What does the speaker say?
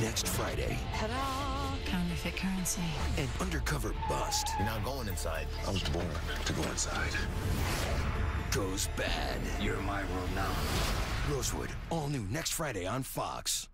Next Friday, Ta-da! Counterfeit currency. an undercover bust You're not going inside. I was born to go inside. goes bad. You're my world now. Rosewood, all new next Friday on Fox.